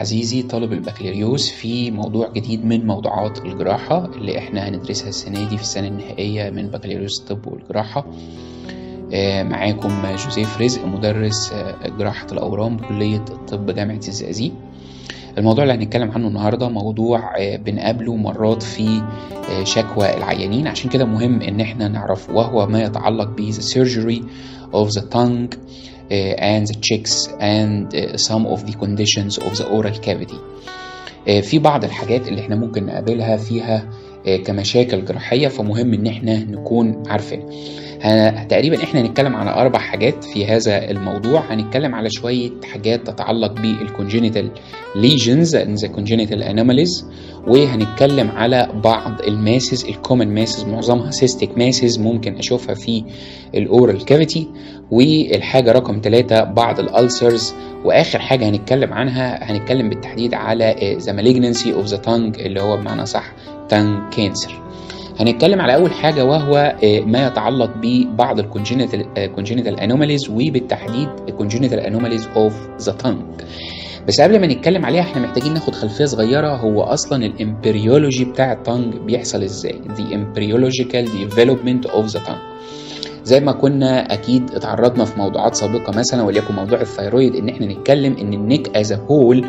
عزيزي طالب البكالوريوس في موضوع جديد من موضوعات الجراحة اللي إحنا هندرسها السنة دي في السنة النهائية من بكالوريوس الطب والجراحة. آه، معاكم جوزيف رزق مدرس آه، جراحة الأورام بكلية الطب جامعة الزقازيق. الموضوع اللي هنتكلم عنه النهارده موضوع آه، بنقابله مرات في شكوى العيانين. عشان كده مهم إن إحنا نعرفه وهو ما يتعلق ب the surgery of the tongue. And the cheeks and uh, some of the conditions of the oral cavity. آه، في بعض الحاجات اللي إحنا ممكن نقابلها فيها كمشاكل جراحية فمهم إن إحنا نكون عارفين. تقريبا إحنا هنتكلم على أربع حاجات في هذا الموضوع. هنتكلم على شوية حاجات تتعلق بال congenital lesions the congenital anomalies وهنتكلم على بعض ال masses ال common masses معظمها cystic masses ممكن أشوفها في ال oral cavity والحاجة رقم ثلاثة بعض ال ulcers وآخر حاجة هنتكلم عنها هنتكلم بالتحديد على the malignancy of the tongue اللي هو بمعنى صح tongue cancer. هنتكلم على أول حاجة وهو آه، ما يتعلق ببعض ال congenital congenital anomalies وبالتحديد ال congenital anomalies of the tongue بس قبل ما نتكلم عليها إحنا محتاجين ناخد خلفية صغيرة. هو أصلا ال embryology بتاع ال tongue بيحصل إزاي؟ The embryological development of the tongue. زي ما كنا أكيد اتعرضنا في موضوعات سابقة مثلا وليكن موضوع ال thyroid إن إحنا نتكلم إن ال neck as whole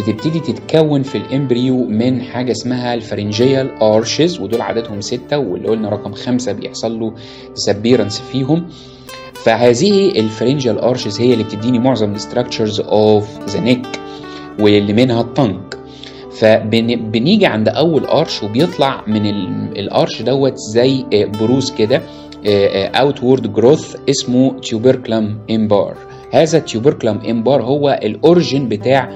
بتبتدي تتكون في ال embryo من حاجة اسمها ال pharyngeal arches ودول عددهم ستة واللي قلنا رقم خمسة بيحصل له disappearance فيهم. فهذه ال pharyngeal arches هي اللي بتديني معظم ال structures of the neck واللي منها ال tongue فبنيجي عند أول arch وبيطلع من ال- ال arch دوت زي آه، بروز كده. outward growth اسمه tuberculum impar هذا ال tuberculum impar هو ال origin بتاع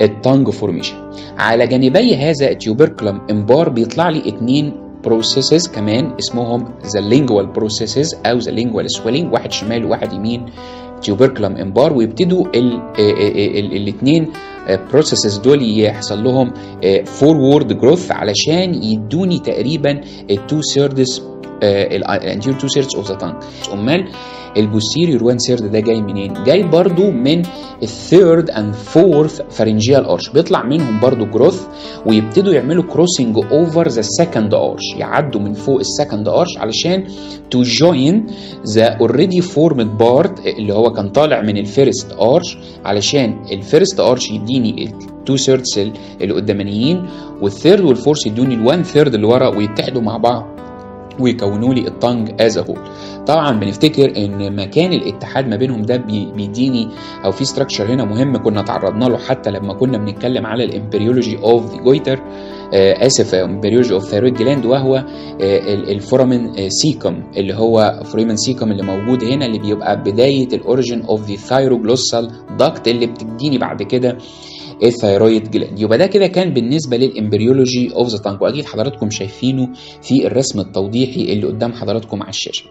ال tongue formation على جانبي هذا ال tuberculum impar بيطلع لي اتنين processes كمان اسمهم the lingual processes أو the lingual swelling واحد شمال وواحد يمين. tuberculum impar ويبتدوا الاثنين processes دول يحصل لهم forward growth علشان يدوني تقريبا ال two thirds ال anterior two thirds of the tongue أمال ال posterior 1 third ده جاي منين؟ جاي برضو من ال third and fourth pharyngeal arch بيطلع منهم برضو growth ويبتدوا يعملوا crossing over the second arch يعدوا من فوق ال second arch علشان to join the already formed part اللي هو كان طالع من ال first arch علشان ال first arch يديني ال two thirds اللي قدامانيين وال third وال fourth يدوني ال one third اللي ورا ويتحدوا مع بعض. ويكونوا لي ال tongue as whole طبعا بنفتكر إن مكان الاتحاد ما بينهم ده بي- بيديني أو في structure هنا مهم كنا تعرضنا له حتى لما كنا بنتكلم على ال embryology of the goiter آسف embryology of thyroid gland وهو آه، ال- ال foramen آه، cecum اللي هو foramen cecum اللي موجود هنا اللي بيبقى بداية ال origin of the thyroglossal duct اللي بتديني بعد كده ال thyroid gland يبقى ده كده كان بالنسبة لل embryology of the tongue وأكيد حضراتكم شايفينه في الرسم التوضيحي اللي قدام حضراتكم على الشاشة.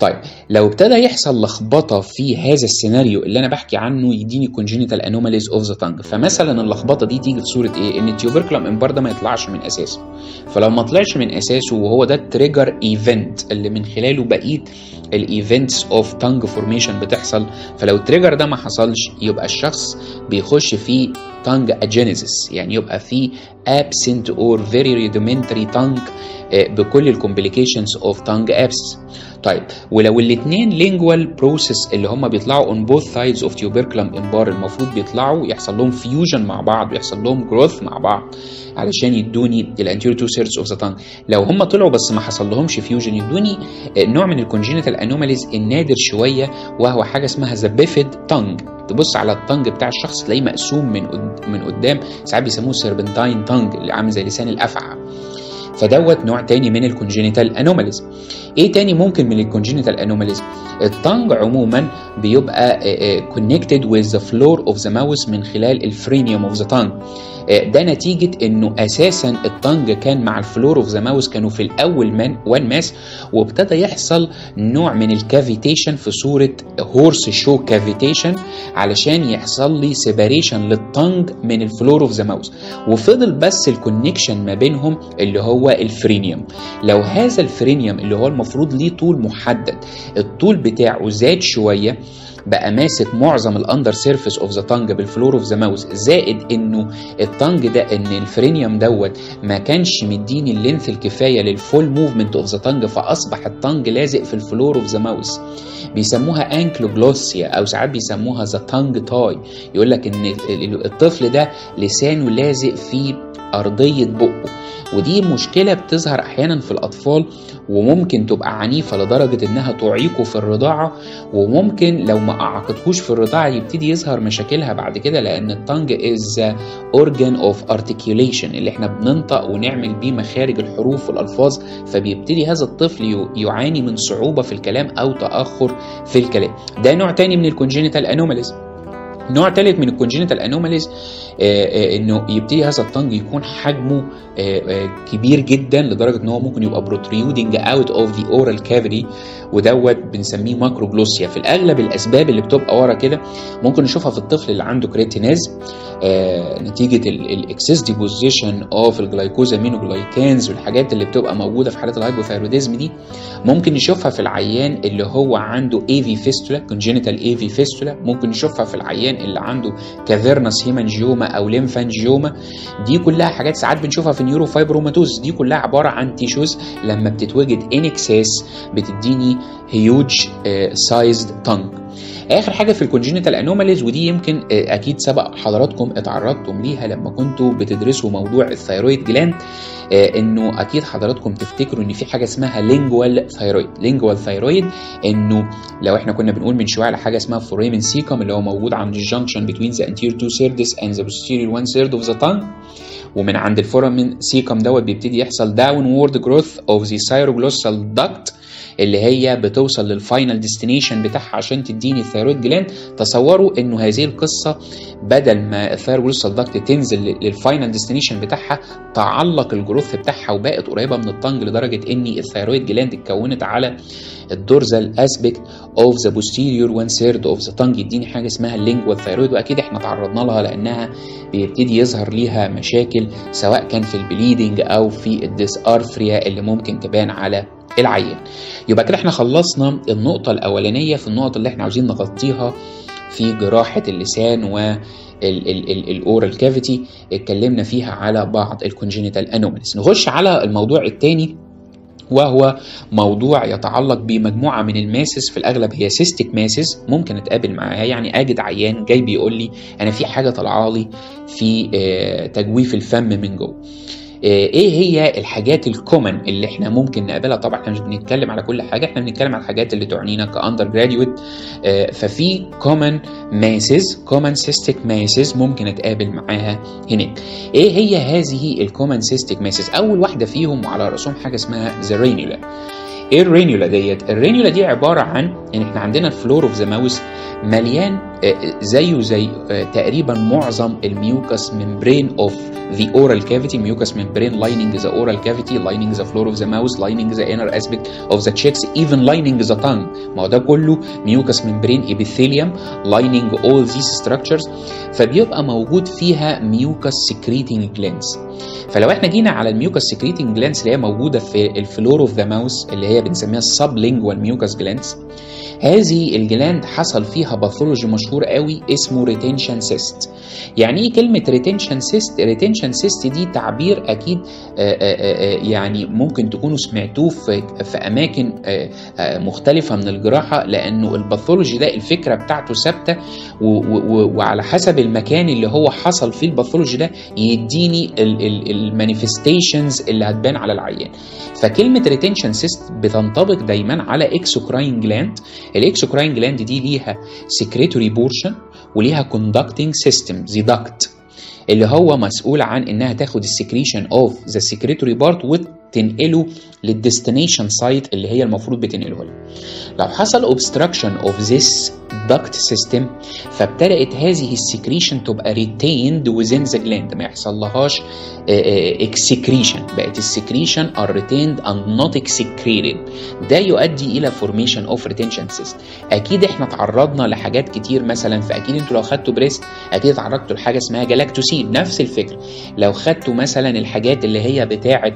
طيب لو ابتدى يحصل لخبطة في هذا السيناريو اللي أنا بحكي عنه يديني congenital anomalies of the tongue فمثلا اللخبطة دي تيجي في صورة إيه؟ إن ال tuberculum impar ده ما يطلعش من أساسه. فلو ما طلعش من أساسه وهو ده ال trigger event اللي من خلاله بقيه ال events of tongue formation بتحصل فلو ال trigger ده ما حصلش يبقى الشخص بيخش في tongue agenesis يعني يبقى في absent or very rudimentary tongue آه، بكل ال complications of tongue absence طيب ولو الاثنين lingual process اللي هم بيطلعوا on both sides of tuberculum impar المفروض بيطلعوا يحصل لهم fusion مع بعض ويحصل لهم growth مع بعض علشان يدوني ال anterior two thirds of the tongue لو هم طلعوا بس ما حصل لهمش fusion يدوني آه، نوع من ال congenital anomalies النادر شوية وهو حاجة اسمها the bifid tongue تبص على ال tongue بتاع الشخص تلاقيه مقسوم من من قدام ساعات بيسموه serpentine tongue اللي عامل زي لسان الأفعى. فدوت نوع تاني من ال congenital anomalies إيه تاني ممكن من ال congenital anomalies ال tongue عموما بيبقى connected with the floor of the mouth من خلال ال frenum of the tongue ده نتيجة إنه أساسا ال tongue كان مع ال floor of the mouth كانوا في الأول من one mass وابتدى يحصل نوع من ال cavitation في صورة horseshoe cavitation علشان يحصل لي separation لل tongue من ال floor of the mouth وفضل بس ال connection ما بينهم اللي هو ال frenum. لو هذا ال frenum اللي هو المفروض ليه طول محدد الطول بتاعه زاد شوية بقى ماسك معظم ال under surface of the tongue بال floor of the mouth زائد إنه ال tongue ده إن ال frenum دوت ما كانش مديني ال length الكفاية لل full movement of the tongue فأصبح ال tongue لازق في ال floor of the mouth بيسموها ankyloglossia أو ساعات بيسموها the tongue tie يقول لك ان الطفل ده لسانه لازق في أرضية بقه. ودي مشكلة بتظهر أحيانا في الأطفال وممكن تبقى عنيفة لدرجة إنها تعيقه في الرضاعة وممكن لو ما أعاقتهوش في الرضاعة يبتدي يظهر مشاكلها بعد كده لأن ال tongue is organ of articulation اللي إحنا بننطق ونعمل بيه مخارج الحروف والألفاظ فبيبتدي هذا الطفل يعاني من صعوبة في الكلام أو تأخر في الكلام. ده نوع تاني من ال congenital anomalies نوع ثالث من ال congenital anomalies إنه يبتدي هذا ال tongue يكون حجمه آه، آه، كبير جدا لدرجة إن هو ممكن يبقى protruding out of the oral cavity ودوت بنسميه macroglossia في الأغلب الأسباب اللي بتبقى ورا كده ممكن نشوفها في الطفل اللي عنده cretinism. آه، نتيجة ال excess deposition of ال glycosaminoglycans والحاجات اللي بتبقى موجودة في حالات ال hypothyroidism دي ممكن نشوفها في العيان اللي هو عنده AV fistula congenital AV fistula ممكن نشوفها في العيان اللي عنده cavernous hemangioma أو lymphangioma دي كلها حاجات ساعات بنشوفها في ال neurofibromatosis دي كلها عبارة عن tissues لما بتتوجد in excess بتديني huge sized tongue آخر حاجة في ال congenital anomalies ودي يمكن آه، أكيد سبق حضراتكم اتعرضتم ليها لما كنتوا بتدرسوا موضوع ال thyroid gland آه، إنه أكيد حضراتكم تفتكروا إن في حاجة اسمها lingual thyroid lingual thyroid إنه لو إحنا كنا بنقول من شوية على حاجة اسمها foramen cecum اللي هو موجود عند ال junction between the anterior two thirds and the posterior one third of the tongue. ومن عند ال foramen cecum دوت بيبتدي يحصل downward growth of the thyroglossal duct اللي هي بتوصل لل final destination بتاعها عشان تديني ال thyroid gland تصوروا انه هذه القصة بدل ما ال thyroglossal duct تنزل لل final destination بتاعها تعلق ال growth بتاعها وبقت قريبة من ال tongue لدرجة إن ال thyroid gland اتكونت على ال dorsal aspect of the posterior one third of the tongue يديني حاجة اسمها ال lingual thyroid وأكيد إحنا تعرضنا لها لأنها بيبتدي يظهر ليها مشاكل سواء كان في ال bleeding أو في ال dysarthria اللي ممكن تبان على العيان. يبقى كده إحنا خلصنا النقطة الأولانية في النقط اللي إحنا عاوزين نغطيها في جراحة اللسان و ال oral cavity اتكلمنا فيها على بعض ال congenital anomalies نخش على الموضوع الثاني وهو موضوع يتعلق بمجموعة من ال masses في الأغلب هي cystic masses ممكن أتقابل معاها. يعني أجد عيان جاي بيقول لي أنا في حاجة طالعة لي في آه، تجويف الفم من جوه. إيه هي الحاجات ال common اللي إحنا ممكن نقابلها؟ طبعا إحنا مش بنتكلم على كل حاجة إحنا بنتكلم على الحاجات اللي تعنينا ك undergraduate ففي common masses common cystic masses ممكن أتقابل معاها هناك. إيه هي هذه ال common cystic masses أول واحدة فيهم وعلى رأسهم حاجة اسمها the ranula إيه ال ranula ديت؟ ال ranula دي عبارة عن إن إحنا عندنا ال floor of the mouth مليان آه، آه، زيه زي آه، تقريبا معظم ال mucous membrane of the oral cavity mucous membrane lining the oral cavity lining the floor of the mouth lining the inner aspect of the cheeks even lining the tongue ما هو ده كله mucous membrane epithelium lining all these structures فبيبقى موجود فيها mucous secreting glands فلو إحنا جينا على ال mucous secreting glands اللي هي موجودة في ال floor of the mouth اللي هي بنسميها ال sublingual mucous glands هذه ال gland حصل فيها pathology مشهور قوي اسمه retention cyst يعني إيه كلمة retention cyst retention cyst دي تعبير أكيد آآ آآ يعني ممكن تكونوا سمعتوه في, في أماكن مختلفة من الجراحة لأنه ال pathology ده الفكرة بتاعته ثابتة وعلى حسب المكان اللي هو حصل فيه ال pathology ده يديني ال manifestations اللي هتبان على العيان. فكلمة retention cyst بتنطبق دايما على exocrine gland ال exocrine gland دي ليها secretory portion وليها conducting system زي duct اللي هو مسؤول عن انها تاخد ال secretion of the secretory part وتنقله لل destination site اللي هي المفروض بتنقله له لو حصل obstruction of this duct system فابتدأت هذه ال secretion تبقى retained within the gland ما يحصل لهاش excretion. بقت ال secretion are retained and not excreted. ده يؤدي إلى formation of retention cyst. أكيد إحنا تعرضنا لحاجات كتير مثلا فأكيد أنتوا لو خدتوا breast أكيد تعرضتوا لحاجة اسمها galactocele نفس الفكرة. لو خدتوا مثلا الحاجات اللي هي بتاعه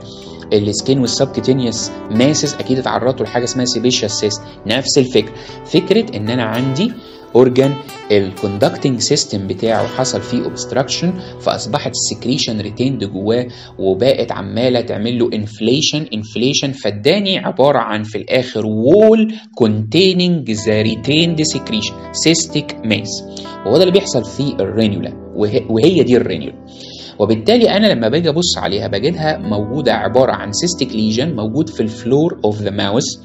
ال skin وال subcutaneous masses أكيد اتعرضتوا لحاجة اسمها sebaceous cyst نفس الفكرة. فكرة إن أنا عندي دي organ ال conducting system بتاعه حصل فيه obstruction فأصبحت ال secretion retained جواه وبقت عمالة تعمل له inflation inflation فاداني عبارة عن في الآخر wall containing the retained secretion cystic mass وهو ده اللي بيحصل في ال ranula وهي دي ال ranula. وبالتالي أنا لما باجي أبص عليها بجدها موجودة عبارة عن cystic lesion موجود في ال floor of the mouth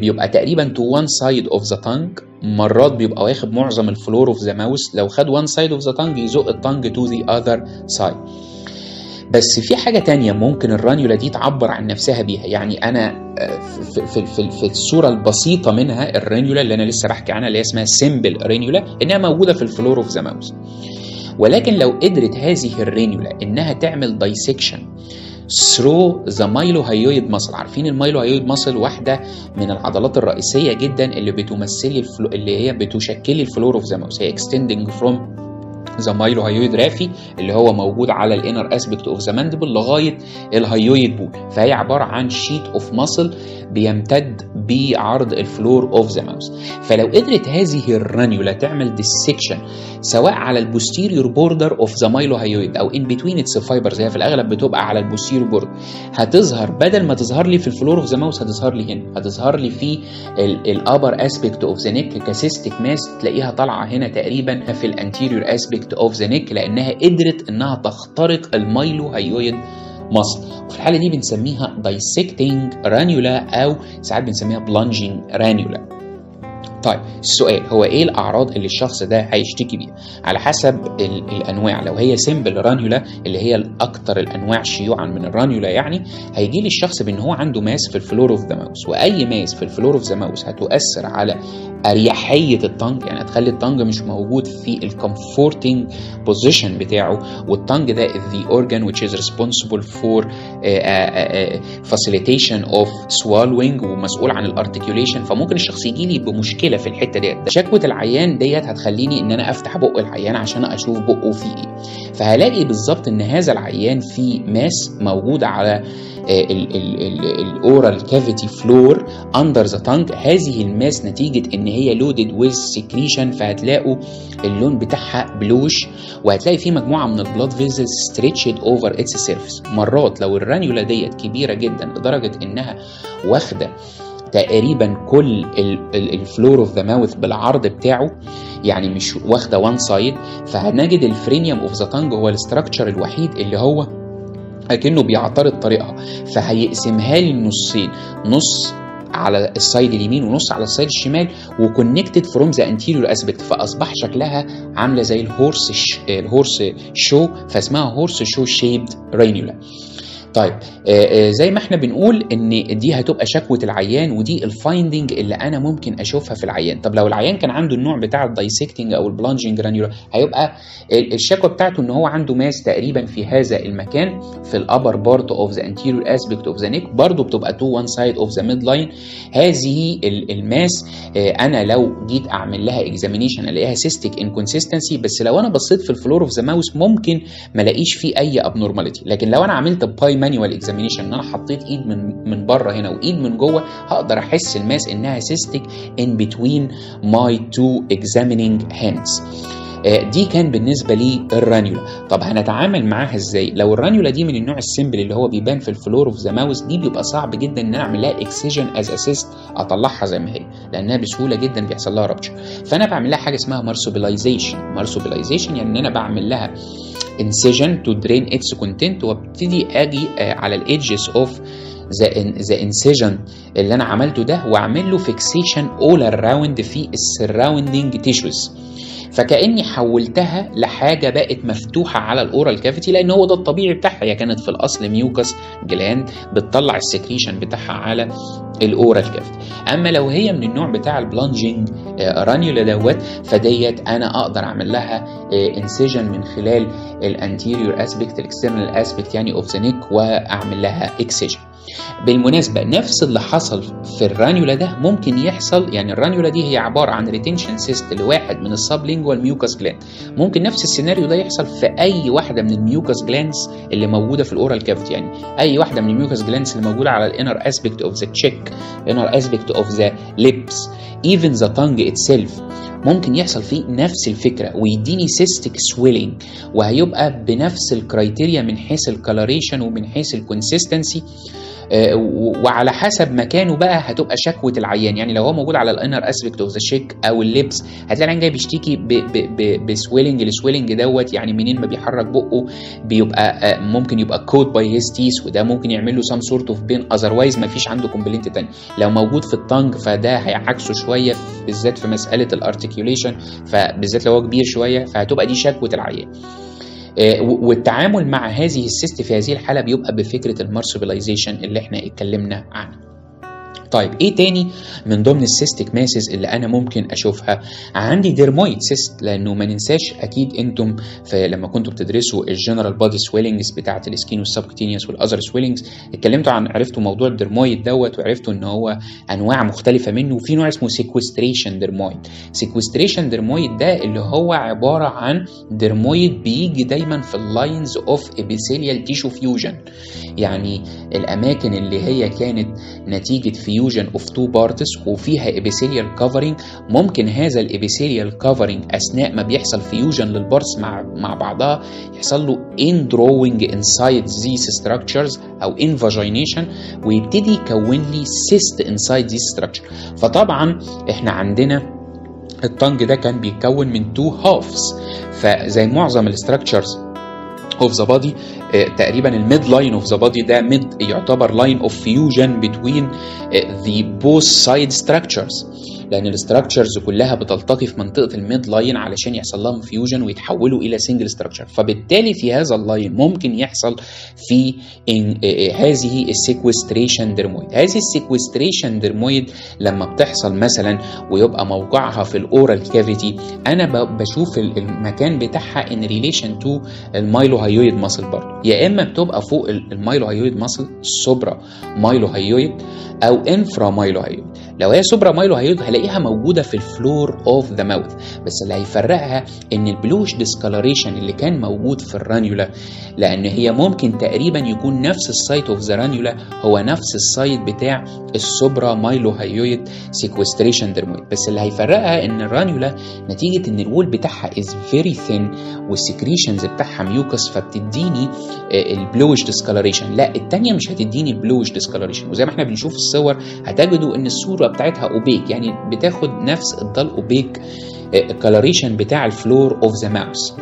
بيبقى تقريبا to one side of the tongue مرات بيبقى واخد معظم ال floor of the mouth لو خد one side of the tongue يزق ال tongue to the other side بس في حاجة تانية ممكن ال ranula دي تعبر عن نفسها بيها. يعني أنا في, في, في, في الصورة البسيطة منها ال ranula اللي أنا لسه بحكي عنها اللي هي اسمها simple ranula إنها موجودة في ال floor of the mouth ولكن لو قدرت هذه ال ranula إنها تعمل dissection through the mylohyoid muscle عارفين ال mylohyoid muscle واحدة من العضلات الرئيسية جدا اللي بتمثلي ال floo... اللي هي بتشكلي ال floor of the mouth هي extending from the mylohyoid raphe اللي هو موجود على ال inner aspect of the mandible لغاية ال hyoid bone فهي عبارة عن sheet of muscle بيمتد بعرض ال floor of the mouth فلو قدرت هذه ال ranula تعمل dissection سواء على ال posterior border of the mylohyoid أو in between its fibers هي في الأغلب بتبقى على ال posterior border هتظهر بدل ما تظهر لي في ال floor of the mouth هتظهر لي هنا. هتظهر لي في ال upper aspect of the neck ك cystic mass تلاقيها طالعة هنا تقريبا في ال anterior aspect of the neck لأنها قدرت إنها تخترق ال mylohyoid muscle وفي الحالة دي بنسميها dissecting ranula أو ساعات بنسميها plunging ranula طيب السؤال هو إيه الأعراض اللي الشخص ده هيشتكي بيها؟ على حسب الأنواع. لو هي simple ranula اللي هي الاكثر الأنواع شيوعا من ال ranula يعني هيجي لي الشخص بإن هو عنده mass في ال floor of the mouth وأي mass في ال floor of the mouth هتؤثر على أريحية ال tongue يعني هتخلي ال tongue مش موجود في ال comforting position بتاعه وال tongue ده the organ which is responsible for uh, uh, uh, facilitation of swallowing ومسؤول عن ال articulation فممكن الشخص يجي لي بمشكلة في الحتة ديت. شكوى العيان ديت هتخليني إن أنا أفتح بق العيان عشان أشوف بقه فيه إيه. فهلاقي بالظبط إن هذا العيان فيه mass موجوده على ال oral cavity floor under the tongue هذه ال mass نتيجة إن هي loaded with secretion فهتلاقوا اللون بتاعها bluish وهتلاقي في مجموعة من البلاد vessels stretched over its surface مرات لو ال ranula ديت كبيرة جدا لدرجة إنها واخدة تقريبا كل ال floor of the mouth بالعرض بتاعه يعني مش واخدة one side فهنجد ال frenum of the tongue هو ال structure الوحيد اللي هو أكنه بيعترض طريقها. فهيقسمها لي نصين نص على ال side اليمين ونص على ال side الشمال و connected from the anterior aspect فأصبح شكلها عاملة زي ال horse. ال horseshoe فاسمها horseshoe shaped ranula طيب آآ آآ زي ما إحنا بنقول إن دي هتبقى شكوى العيان ودي ال finding اللي أنا ممكن أشوفها في العيان. طب لو العيان كان عنده النوع بتاع ال dissecting أو ال plunging ranula هيبقى الشكوى بتاعته إن هو عنده mass تقريبا في هذا المكان في ال upper part of the anterior aspect of the neck برضه بتبقى to one side of the midline هذه ال mass أنا لو جيت أعمل لها examination ألاقيها cystic in consistency بس لو أنا بصيت في ال floor of the mouth ممكن ما ألاقيش فيه أي abnormality لكن لو أنا عملت bimanual examination إن أنا حطيت إيد من من بره هنا وإيد من جوه هقدر أحس ال mass إنها cystic in between my two examining hands دي كان بالنسبة لي ال ranula. طب هنتعامل معاها إزاي؟ لو ال ranula دي من النوع ال simple اللي هو بيبان في ال floor of the mouth دي بيبقى صعب جدا إن أنا أعمل لها excision as a cyst أطلعها زي ما هي لأنها بسهولة جدا بيحصل لها rupture فأنا بعمل لها حاجة اسمها marsupialization marsupialization يعني إن أنا بعمل لها incision to drain its content وابتدي آجي على ال edges of the incision اللي أنا عملته ده وأعمل له fixation all around في ال surrounding tissues فكأني حولتها لحاجة بقت مفتوحة على ال oral cavity لأن هو ده الطبيعي بتاعها. هي كانت في الأصل mucous gland بتطلع ال secretion بتاعها على ال oral cavity أما لو هي من النوع بتاع ال plunging ranula دوت فديت أنا أقدر أعمل لها incision من خلال ال anterior aspect ال external aspect يعني of the neck وأعمل لها excision بالمناسبة نفس اللي حصل في ال ranula ده ممكن يحصل يعني ال ranula دي هي عبارة عن retention cyst لواحد من ال sublingual mucous gland ممكن نفس السيناريو ده يحصل في أي واحدة من ال mucous glands اللي موجودة في ال oral cavity يعني أي واحدة من ال mucous glands اللي موجودة على ال inner aspect of the cheek inner aspect of the lips even the tongue itself. ممكن يحصل فيه نفس الفكرة ويديني cystic swelling وهيبقى بنفس ال criteria من حيث ال coloration ومن حيث ال consistency وعلى حسب مكانه بقى هتبقى شكوى العيان. يعني لو هو موجود على ال inner aspect of the cheek أو ال lips هتلاقي العيان جاي بيشتكي ب swelling ال swelling دوت يعني منين ما بيحرك بقه بيبقى ممكن يبقى caught by his teeth وده ممكن يعمل له some sort of pain otherwise ما فيش عنده complaint تاني. لو موجود في ال tongue فده هيعكسه شوية بالذات في مسألة ال articulation فبالذات لو هو كبير شوية فهتبقى دي شكوى العيان. والتعامل مع هذه ال cyst في هذه الحالة بيبقى بفكرة ال marsupialization اللي إحنا اتكلمنا عنها طيب إيه تاني من ضمن ال cystic masses اللي أنا ممكن أشوفها؟ عندي dermoid cyst لأنه ما ننساش أكيد أنتم لما كنتوا بتدرسوا ال general body swellings بتاعة ال skin وال subcutaneous وال other swellings اتكلمتوا عن عرفتوا موضوع ال dermoid دوت وعرفتوا إن هو أنواع مختلفة منه وفي نوع اسمه sequestration dermoid sequestration dermoid ده اللي هو عبارة عن dermoid بيجي دايما في ال lines of epithelial tissue fusion يعني الأماكن اللي هي كانت نتيجة fusion of two parts وفيها epithelial covering ممكن هذا ال epithelial covering أثناء ما بيحصل fusion لل parts مع مع بعضها يحصل له drawing inside these structures أو invagination ويبتدي يكون لي cyst inside these structure. فطبعا إحنا عندنا ال tongue ده كان بيتكون من two halves فزي معظم ال structures of the body تقريبا ال midline of the body ده mid يعتبر line of fusion between the both side structures لأن ال structures كلها بتلتقي في منطقة ال midline علشان يحصل لهم fusion ويتحولوا إلى single structure فبالتالي في هذا ال line ممكن يحصل في إن هذه ال sequestration dermoid هذه ال sequestration dermoid لما بتحصل مثلا ويبقى موقعها في ال oral cavity أنا بشوف المكان بتاعها in relation to ال mylohyoid muscle برضه. يا إما بتبقى فوق ال mylohyoid muscle ال supra mylohyoid أو infra mylohyoid لو هي supra mylo هلاقيها موجودة في ال floor of the mouth بس اللي هيفرقها إن ال bluish discoloration اللي كان موجود في ال ranula لأن هي ممكن تقريبا يكون نفس ال site of the ranula هو نفس ال site بتاع ال supra mylohyoid sequestration dermoid بس اللي هيفرقها إن ال ranula نتيجة إن ال wall بتاعها is very thin وال secretions بتاعها mucous فبتديني ال bluish discoloration لا الثانية مش هتديني ال bluish discoloration وزي ما إحنا بنشوف الصور هتجدوا إن الصورة بتاعتها opaque يعني بتاخد نفس ال dull opaque coloration بتاع الفلور اوف ذا ماوس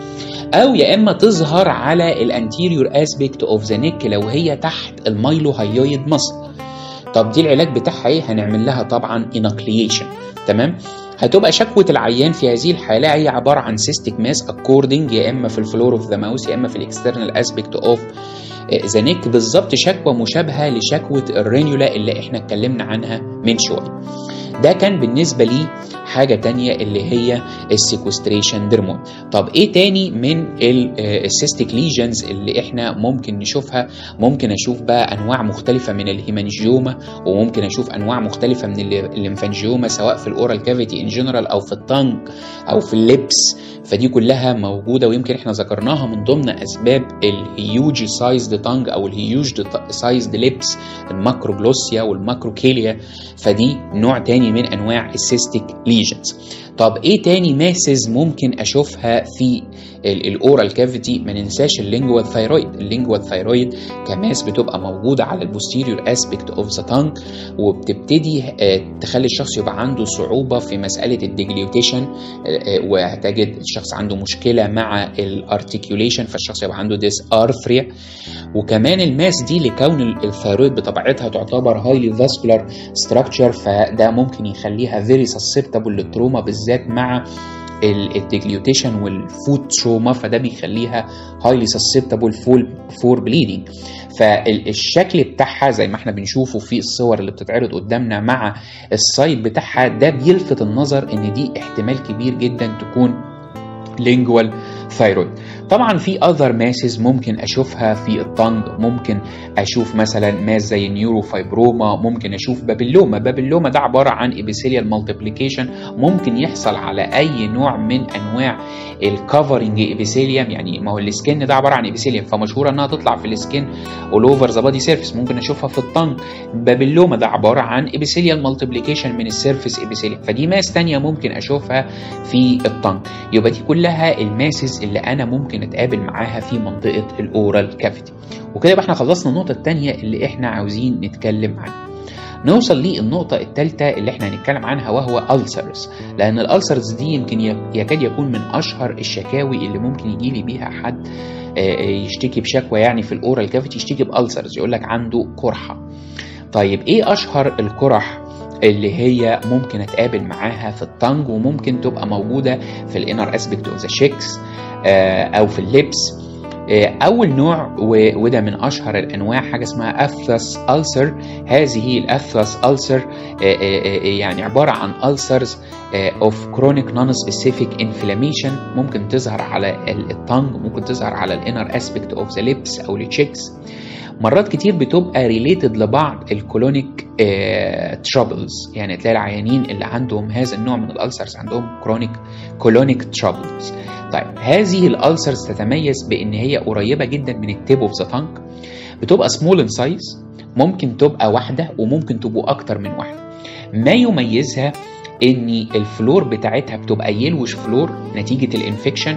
أو يا إما تظهر على ال anterior aspect of the neck لو هي تحت ال mylohyoid muscle طب دي العلاج بتاعها إيه؟ هنعمل لها طبعا enucleation تمام؟ هتبقى شكوى العيان في هذه الحالة هي عبارة عن cystic mass according يا إما في الفلور اوف ذا ماوس يا إما في ال external aspect of the neck بالظبط شكوى مشابهة لشكوى ال ranula اللي إحنا اتكلمنا عنها من شوية. ده كان بالنسبة لي حاجة تانية اللي هي ال sequestration dermoid طب إيه تاني من ال cystic lesions اللي إحنا ممكن نشوفها؟ ممكن أشوف بقى أنواع مختلفة من ال hemangioma وممكن أشوف أنواع مختلفة من ال lymphangioma سواء في ال oral cavity in general أو في ال tongue أو في ال lips. فدي كلها موجودة ويمكن إحنا ذكرناها من ضمن أسباب ال huge sized tongue أو ال huge sized lips ال macroglossia وال macrocheilia. فدي نوع تاني من أنواع ال cystic lesions lesions. طب إيه تاني masses ممكن أشوفها في ال oral cavity ما ننساش ال lingual thyroid ال lingual thyroid ك mass بتبقى موجودة على ال posterior aspect of the tongue وبتبتدي تخلي الشخص يبقى عنده صعوبة في مسألة ال deglutition وهتجد الشخص عنده مشكلة مع ال articulation فالشخص يبقى عنده dysarthria وكمان ال mass دي لكون ال thyroid بطبيعتها تعتبر highly vascular structure فده ممكن يخليها very susceptible لل trauma بالذات مع ال deglutition وال food trauma فده بيخليها highly susceptible for for bleeding فالشكل بتاعها زي ما إحنا بنشوفه في الصور اللي بتتعرض قدامنا مع ال site بتاعها ده بيلفت النظر إن دي احتمال كبير جدا تكون lingual thyroid طبعا في other masses ممكن أشوفها في ال tongue ممكن أشوف مثلا mass زي ال neurofibroma ممكن أشوف papilloma. papilloma ده عبارة عن epithelial multiplication ممكن يحصل على أي نوع من أنواع ال covering epithelium يعني ما هو ال skin ده عبارة عن epithelium فمشهورة إنها تطلع في ال skin all over the body surface ممكن أشوفها في ال tongue. papilloma ده عبارة عن epithelial multiplication من ال surface epithelium فدي mass تانية ممكن أشوفها في ال tongue. يبقى دي كلها ال masses اللي أنا ممكن اتقابل معاها في منطقة ال oral cavity. وكده يبقى إحنا خلصنا النقطة الثانية اللي إحنا عاوزين نتكلم عنها. نوصل للنقطة الثالثة اللي إحنا هنتكلم عنها وهو ulcers لأن ال ulcers دي يمكن يكاد يكون من أشهر الشكاوي اللي ممكن يجي لي بيها حد يشتكي بشكوى يعني في ال oral cavity يشتكي ب ulcers يقول لك عنده قرحة. طيب إيه أشهر القرح؟ اللي هي ممكن أتقابل معاها في ال tongue وممكن تبقى موجودة في ال inner aspect of the cheeks أو في ال lips أول نوع وده من أشهر الأنواع حاجة اسمها aphthous ulcer هذه ال aphthous ulcer يعني عبارة عن ulcers of chronic non specific inflammation ممكن تظهر على ال tongue ممكن تظهر على ال inner aspect of the lips أو ال cheeks مرات كتير بتبقى related لبعض ال colonic troubles يعني تلاقي العيانين اللي عندهم هذا النوع من ال ulcers عندهم chronic colonic troubles طيب هذه ال ulcers تتميز بإن هي قريبة جدا من ال tip of the tongue بتبقى small in size ممكن تبقى واحدة وممكن تبقوا أكتر من واحدة. ما يميزها إن ال floor بتاعتها بتبقى yellowish floor نتيجة ال infection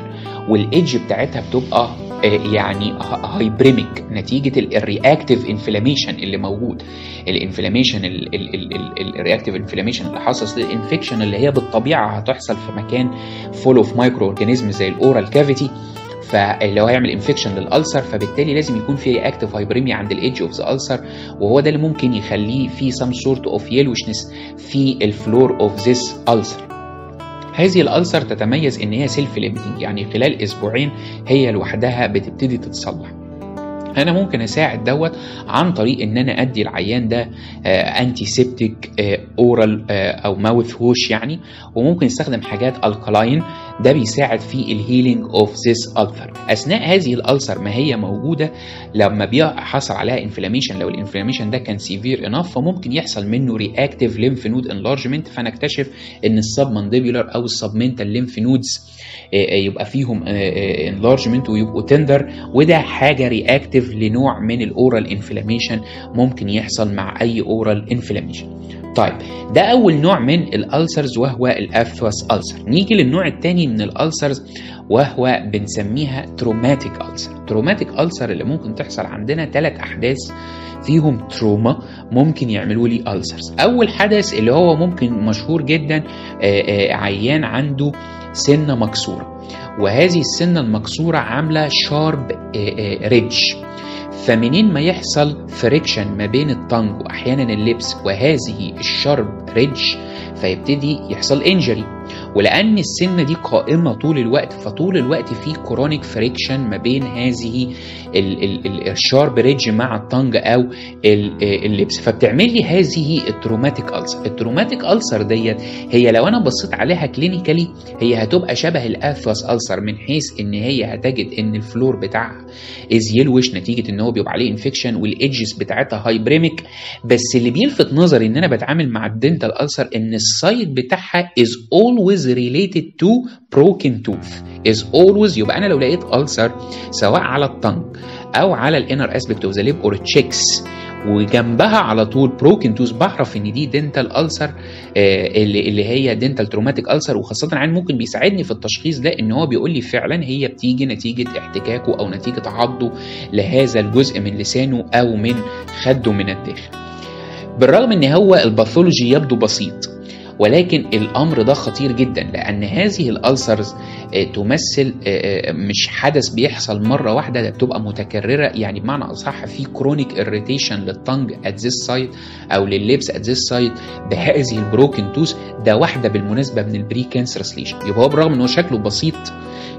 وال edge بتاعتها بتبقى يعني hyperemic نتيجة ال reactive inflammation اللي موجود. ال inflammation ال reactive inflammation اللي حصل لل infection اللي هي بالطبيعة هتحصل في مكان full of microorganism زي ال oral cavity هو هيعمل infection لل ulcer فبالتالي لازم يكون في reactive hyperemia عند ال edge of the ulcer وهو ده اللي ممكن يخليه في some sort of yellowishness في ال floor of this ulcer هذه ال ulcer تتميز إن هي self limiting يعني خلال أسبوعين هي لوحدها بتبتدي تتصلح. أنا ممكن أساعد دوت عن طريق إن أنا أدي العيان ده antiseptic oral أو mouth wash يعني وممكن يستخدم حاجات alkaline ده بيساعد في ال healing of this ulcer أثناء هذه ال ulcer ما هي موجودة لما بيحصل عليها inflammation لو ال inflammation ده كان severe enough فممكن يحصل منه reactive lymph node enlargement فنكتشف إن ال submandibular أو ال submental lymph nodes يبقى فيهم enlargement ويبقوا tender وده حاجة reactive لنوع من ال oral inflammation ممكن يحصل مع أي oral inflammation طيب ده أول نوع من ال ulcers وهو ال aphthous ulcer نيجي للنوع الثاني من ال ulcers وهو بنسميها traumatic ulcer traumatic ulcer اللي ممكن تحصل عندنا ثلاث أحداث فيهم trauma ممكن يعملوا لي ulcers أول حدث اللي هو ممكن مشهور جدا عيان عنده سنة مكسورة. وهذه السنة المكسورة عاملة sharp ridge فمنين ما يحصل friction ما بين ال tongue وأحيانا ال lips وهذه ال sharp ridge فيبتدي يحصل injury ولأن السنة دي قائمة طول الوقت فطول الوقت في chronic friction ما بين هذه ال sharp ridge مع ال tongue أو ال lips. فبتعمل لي هذه ال traumatic ulcer ال traumatic ulcer ديت هي لو أنا بصيت عليها clinically هي هتبقى شبه ال aphthous ulcer من حيث إن هي هتجد إن ال floor بتاعها is yellowish نتيجة إن هو بيبقى عليه infection وال edges بتاعتها hyperemic بس اللي بيلفت نظري إن أنا بتعامل مع ال dental ulcer إن ال site بتاعها is related to broken tooth. Is always يبقى أنا لو لقيت ulcer سواء على ال tongue أو على ال inner aspect of the lip or cheeks وجنبها على طول broken tooth بعرف إن دي dental ulcer اللي, اللي هي dental traumatic ulcer وخاصة العيان ممكن بيساعدني في التشخيص ده إن هو بيقول لي فعلا هي بتيجي نتيجة احتكاكه أو نتيجة عضه لهذا الجزء من لسانه أو من خده من الداخل. بالرغم إن هو ال pathology يبدو بسيط ولكن الأمر ده خطير جدا لأن هذه ال ulcers تمثل مش حدث بيحصل مرة واحدة ده بتبقى متكررة يعني بمعنى أصح في chronic irritation لل tongue at this side أو لل lips at this side بهذه ال broken tooth ده واحدة بالمناسبة من ال precancerous lesion يبقى هو برغم إن هو شكله بسيط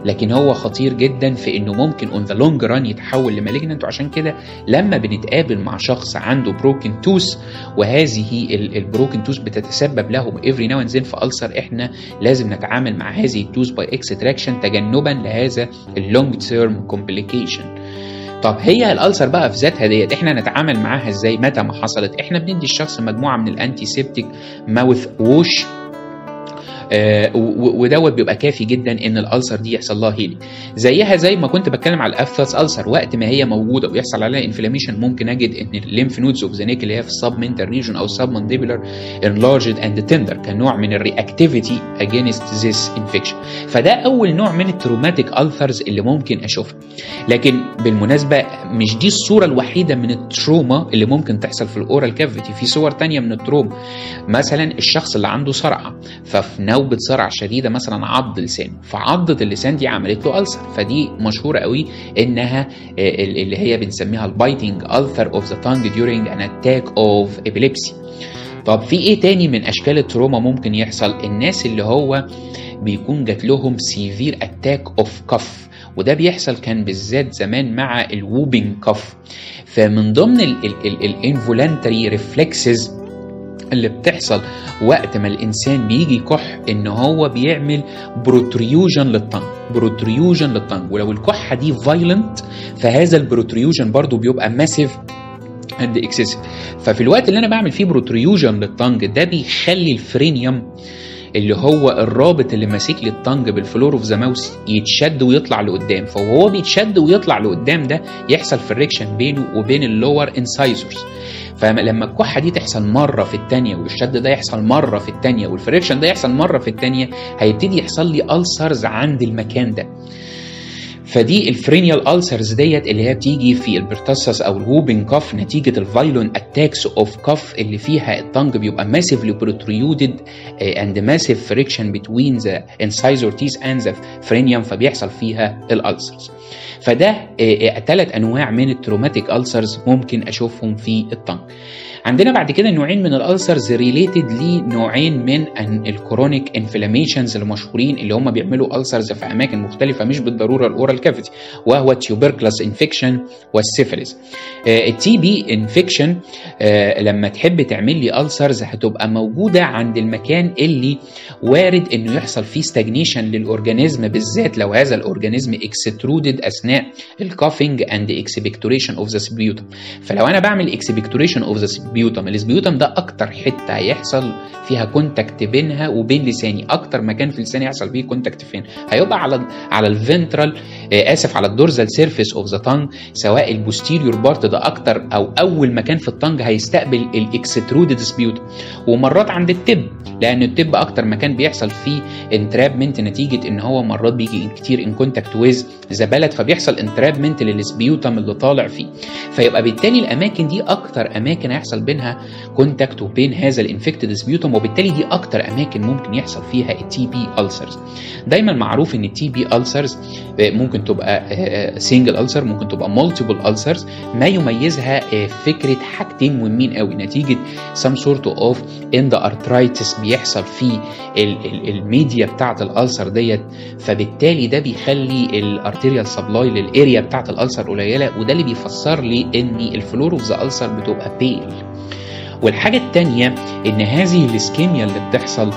لكن هو خطير جدا في إنه ممكن on the long run يتحول ل malignant وعشان كده لما بنتقابل مع شخص عنده broken tooth وهذه ال broken tooth بتتسبب له every now and then في ulcer إحنا لازم نتعامل مع هذه ال tooth by extraction تجنبا لهذا ال long term complication طب هي ال ulcer بقى في ذاتها ديت إحنا نتعامل معاها إزاي؟ متى ما حصلت؟ إحنا بندي الشخص مجموعة من ال antiseptic mouth wash ودوت بيبقى كافي جدا إن ال ulcer دي يحصل لها healing زيها زي ما كنت بتكلم على ال aphthous ulcer وقت ما هي موجودة ويحصل عليها inflammation ممكن أجد إن ال lymph nodes of the neck اللي هي في ال sub region أو ال submandibular enlarged and tender كنوع من ال reactivity against this infection فده أول نوع من ال traumatic ulcers اللي ممكن أشوفها. لكن بالمناسبة مش دي الصورة الوحيدة من ال trauma اللي ممكن تحصل في ال oral cavity في صور تانية من ال trauma. مثلا الشخص اللي عنده صرعة ففي نوبة صرع شديدة مثلا عض لسانه فعضه اللسان دي عملت له ulcer. فدي مشهورة قوي إنها اللي هي بنسميها ال biting ulcer of the tongue during an attack of epilepsy. طب في إيه تاني من أشكال ال trauma ممكن يحصل؟ الناس اللي هو بيكون جات لهم severe attack of cough وده بيحصل كان بالذات زمان مع ال whooping cough. فمن ضمن ال involuntary reflexes اللي بتحصل وقت ما الإنسان بيجي يكح إن هو بيعمل protrusion لل tongue protrusion لل tongue ولو الكحة دي violent فهذا ال protrusion برضو بيبقى massive and excessive ففي الوقت اللي أنا بعمل فيه protrusion لل tongue ده بيخلي ال frenulum اللي هو الرابط اللي ماسك لي ال tongue بال floor of the mouth يتشد ويطلع لقدام. فهو بيتشد ويطلع لقدام ده يحصل friction بينه وبين ال lower incisors فلما الكحة دي تحصل مرة في الثانية والشد ده يحصل مرة في الثانية وال friction ده يحصل مرة في الثانية هيبتدي يحصل لي ulcers عند المكان ده. فدي ال frenal ulcers ديت اللي هي بتيجي في ال pertussis أو ال whooping cough نتيجة ال violent attacks of cough اللي فيها ال tongue بيبقى massively protruded and massive friction between the incisor teeth and the frenulum فبيحصل فيها ال ulcers فده ثلاث أنواع من ال traumatic ulcers ممكن أشوفهم في ال tongue عندنا بعد كده نوعين من ال ulcers related لنوعين من ال chronic inflammations المشهورين اللي هم بيعملوا ulcers في أماكن مختلفة مش بالضرورة ال oral cavity وهو ال tuberculous infection وال syphilis ال TB infection لما تحب تعمل لي ulcers هتبقى موجودة عند المكان اللي وارد إنه يحصل فيه stagnation لل organism بالذات لو هذا ال organism extruded أثناء ال coughing and expectoration of the sputum فلو أنا بعمل expectoration of the sputum ال sputum ده أكتر حتة هيحصل فيها contact بينها وبين لساني. أكتر مكان في لساني يحصل فيه contact فين؟ هيبقى على على ال ventral آه آسف على ال dorsal surface of the tongue سواء ال posterior part ده أكتر أو أول مكان في ال tongue هيستقبل ال extruded sputum. ومرات عند ال tip لأن ال tip أكتر مكان بيحصل فيه entrapment نتيجة إن هو مرات بيجي كتير in contact with the blood فبيحصل entrapment لل sputum اللي طالع فيه. فيبقى بالتالي الأماكن دي أكتر أماكن هيحصل بينها contact وبين هذا ال infected sputum وبالتالي دي أكتر أماكن ممكن يحصل فيها ال TB ulcers دايما معروف إن ال TB ulcers ممكن تبقى single ulcer ممكن تبقى multiple ulcers ما يميزها فكرة حاجتين مهمين قوي. نتيجة some sort of endarteritis بيحصل في الميديا بتاعة ال ulcer ديت. فبالتالي ده بيخلي ال arterial supply لل area بتاعة ال ulcer قليلة وده اللي بيفسر لي إن ال floor of the ulcer بتبقى pale والحاجة التانية إن هذه ال ischemia اللي بتحصل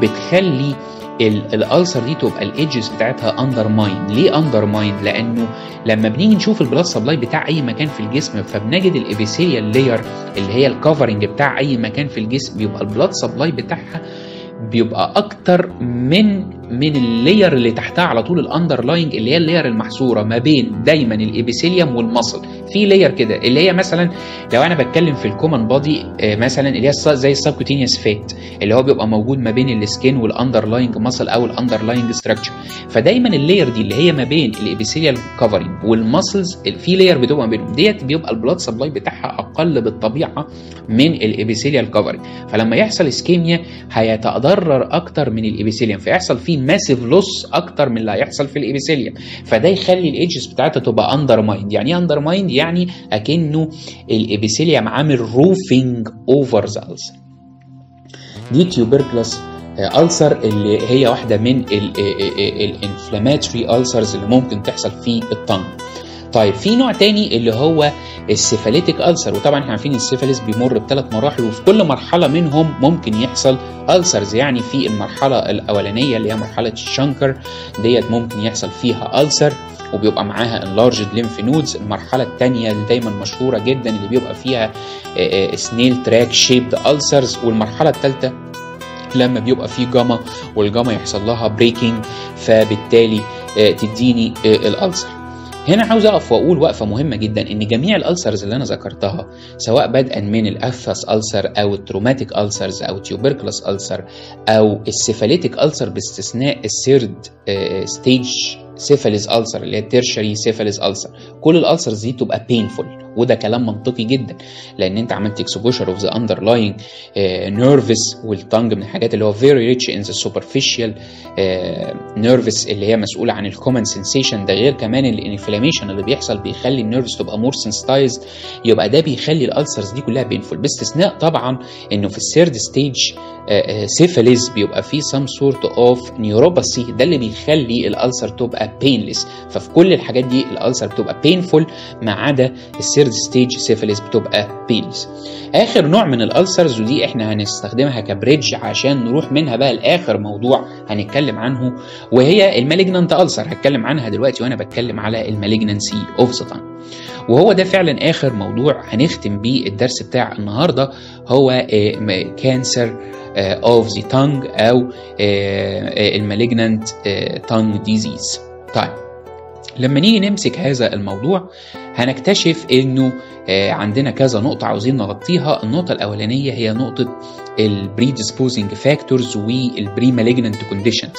بتخلي ال ulcer دي تبقى ال edges بتاعتها undermined ليه undermined لأنه لما بنيجي نشوف ال blood supply بتاع أي مكان في الجسم فبنجد ال epithelial layer اللي هي ال covering بتاع أي مكان في الجسم بيبقى ال blood supply بتاعها بيبقى أكتر من من ال layer اللي تحتها على طول ال underlying اللي هي ال layer المحصورة ما بين دايما ال epithelium وال muscle في layer كده اللي هي مثلا لو أنا بتكلم في ال common body مثلا اللي هي زي ال subcutaneous fat اللي هو بيبقى موجود ما بين ال skin وال underlying muscle أو ال underlying structure فدايما ال layer دي اللي هي ما بين ال epithelial covering وال muscles في layer بتبقى ما بينهم. ديت بيبقى ال blood supply بتاعها أقل بالطبيعة من ال epithelial covering فلما يحصل ischemia هيتضرر أكتر من ال epithelium فيحصل فيه massive loss أكتر من اللي هيحصل في ال epithelium فده يخلي ال edges بتاعتها تبقى undermined يعني إيه undermined يعني أكنه ال epithelium عامل roofing over the دي tuberculous ulcer اللي هي واحدة من ال inflammatory ulcers اللي ممكن تحصل في ال tongue طيب في نوع تاني اللي هو ال syphilitic ulcer. وطبعا إحنا عارفين السيفاليس بيمر بثلاث مراحل وفي كل مرحلة منهم ممكن يحصل ulcers. يعني في المرحلة الأولانية اللي هي مرحلة ال chancre ديت ممكن يحصل فيها ulcer وبيبقى معاها enlarged lymph nodes. المرحلة الثانية اللي دايما مشهورة جدا اللي بيبقى فيها snail track shaped ulcers والمرحلة الثالثة لما بيبقى فيه gumma وال gumma يحصل لها breaking فبالتالي تديني ال ulcer. هنا عاوز أقف وأقول وقفة مهمة جدا إن جميع ال ulcers اللي أنا ذكرتها سواء بدءا من ال aphthous ulcer أو ال traumatic ulcers أو tuberculous ulcer أو ال syphilitic ulcer باستثناء ال third stage syphilis ulcer اللي هي tertiary syphilis ulcer كل ال ulcers دي تبقى painful وده كلام منطقي جدا لأن أنت عملت exposure of the underlying nerves وال tongue من الحاجات اللي هو very rich in the superficial nerves اللي هي مسؤولة عن ال common sensation ده غير كمان ال inflammation اللي بيحصل بيخلي ال nerves تبقى more sensitized يبقى ده بيخلي ال ulcers دي كلها painful باستثناء طبعا إنه في ال third stage syphilis بيبقى فيه some sort of neuropathy ده اللي بيخلي ال ulcer تبقى painless ففي كل الحاجات دي ال ulcer بتبقى painful ما عدا ال third stage syphilis بتبقى painless آخر نوع من ال ulcers ودي إحنا هنستخدمها ك bridge عشان نروح منها بقى لآخر موضوع هنتكلم عنه وهي ال malignant ulcer هتكلم عنها دلوقتي وأنا بتكلم على ال malignancy of the وهو ده فعلا آخر موضوع هنختم بيه الدرس بتاع النهارده. هو cancer of the tongue أو ال malignant tongue disease طيب. لما نيجي نمسك هذا الموضوع هنكتشف إنه عندنا كذا نقطة عاوزين نغطيها. النقطة الأولانية هي نقطة ال predisposing factors وال premalignant conditions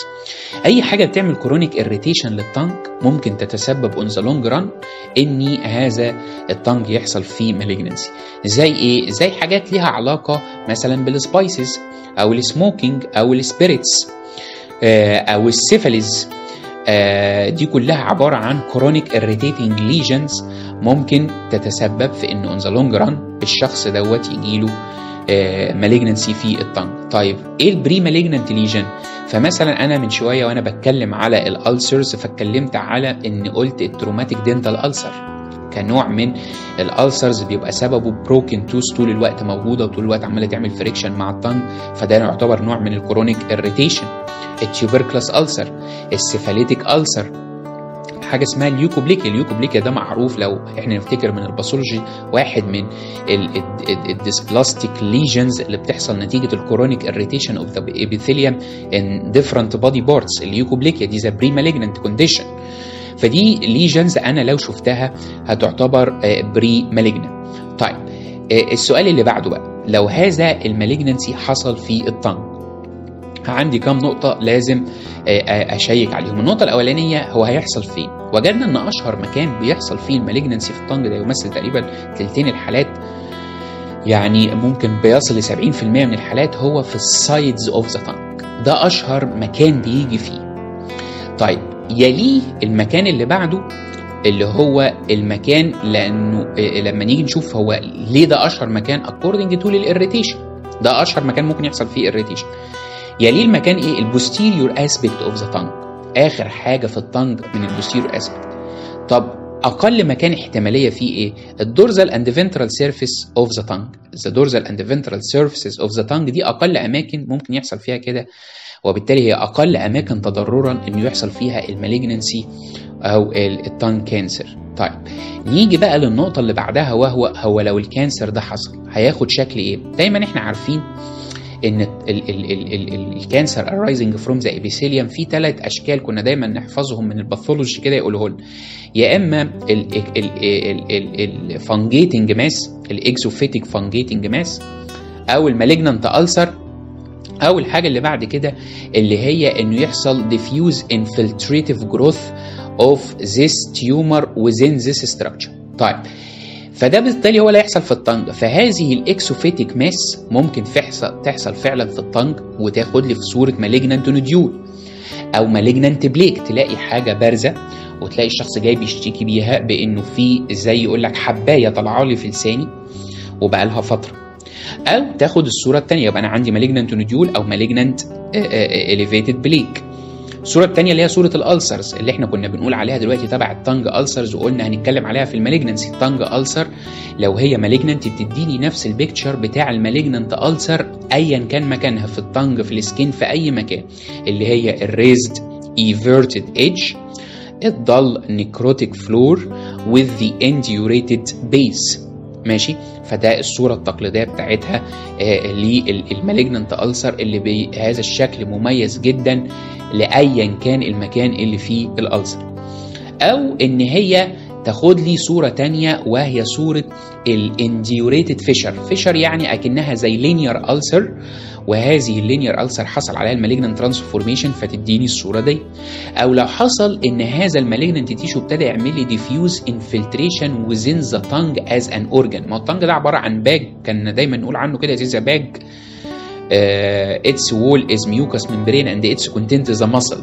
أي حاجة بتعمل chronic irritation لل tongue ممكن تتسبب on the long run إن هذا ال tongue يحصل فيه malignancy زي إيه؟ زي حاجات ليها علاقة مثلا بال spices أو ال smoking أو ال spirits أو السيفاليز. دي كلها عبارة عن chronic irritating lesions ممكن تتسبب في إن on the long run الشخص دوت يجيله malignancy في ال tongue طيب إيه ال premalignant lesion فمثلا أنا من شوية وأنا بتكلم على ال ulcers فاتكلمت على إن قلت ال traumatic dental ulcer كنوع من ال ulcers بيبقى سببه broken tooth طول الوقت موجودة وطول الوقت عمالة تعمل friction مع ال tongue فده يعتبر نوع من ال chronic irritation ال tuberculous ulcer ال syphilitic ulcer حاجة اسمها ال leukoplakia. ال leukoplakia ده معروف لو إحنا نفتكر من ال pathology واحد من ال dysplastic lesions اللي بتحصل نتيجة ال chronic irritation of the epithelium in different body parts ال leukoplakia دي the premalignant condition فدي lesions أنا لو شفتها هتعتبر premalignant طيب السؤال اللي بعده بقى لو هذا ال malignancy حصل في ال tongue عندي كام نقطة لازم أشيك عليهم. النقطة الأولانية هو هيحصل فين؟ وجدنا أن أشهر مكان بيحصل فيه ال malignancy في ال tongue ده يمثل تقريبا تلتين الحالات يعني ممكن بيصل ل 70% من الحالات هو في ال sides of the tongue ده أشهر مكان بيجي فيه. طيب يليه المكان اللي بعده اللي هو المكان لأنه لما نيجي نشوف هو ليه ده أشهر مكان according to لل irritation ده أشهر مكان ممكن يحصل فيه irritation يليه المكان إيه؟ ال posterior aspect of the tongue آخر حاجة في ال tongue من ال posterior aspect طب أقل مكان احتمالية فيه إيه؟ ال dorsal and ventral surface of the tongue the dorsal and ventral surfaces of the tongue دي أقل أماكن ممكن يحصل فيها كده وبالتالي هي أقل اماكن تضررا انه يحصل فيها ال malignancy أو ال tongue cancer طيب نيجي بقى للنقطه اللي بعدها وهو هو لو ال cancer ده حصل هياخد شكل إيه دايما إحنا عارفين ان ال cancer arising from the epithelium في ثلاث اشكال كنا دايما نحفظهم من ال pathology كده يقولوه لنا يا اما ال fungating mass ال exophytic fungating mass أو ال malignant ulcer أو الحاجة اللي بعد كده اللي هي إنه يحصل diffuse infiltrative growth of this tumor within this structure. طيب فده بالتالي هو اللي هيحصل في ال tongue فهذه ال exophytic mass ممكن تحصل تحصل فعلا في ال tongue وتاخد لي في صورة malignant nodule أو malignant plaque تلاقي حاجة بارزة وتلاقي الشخص جاي بيشتكي بيها بإنه في زي يقول لك حباية طالعة لي في لساني وبقى لها فترة. أو تاخد الصورة الثانية يبقى أنا عندي malignant nodule أو malignant elevated plaque الصورة الثانية اللي هي صورة ال ulcers اللي إحنا كنا بنقول عليها دلوقتي تبع ال tongue ulcers وقلنا هنتكلم عليها في ال malignancy ال tongue ulcer لو هي malignant بتديني نفس ال picture بتاع ال malignant ulcer ايا كان مكانها في ال tongue في ال skin في أي مكان. اللي هي ال raised everted edge ال dull necrotic floor with the indurated base. ماشي؟ فده الصورة التقليدية بتاعتها آه لل malignant ulcer اللي بهذا الشكل مميز جدا لأيا كان المكان اللي فيه ال ulcer. أو إن هي تاخد لي صورة تانية وهي صورة ال indurated fissure fissure يعني أكنها زي linear ulcer وهذه ال linear ulcer حصل عليها ال malignant transformation فتديني الصورة دي. أو لو حصل إن هذا ال malignant tissue ابتدى يعمل لي diffuse infiltration within the tongue as an organ ما ال tongue ده عبارة عن bag كان دايما نقول عنه كده زي bag its wall is mucous membrane and its content is a muscle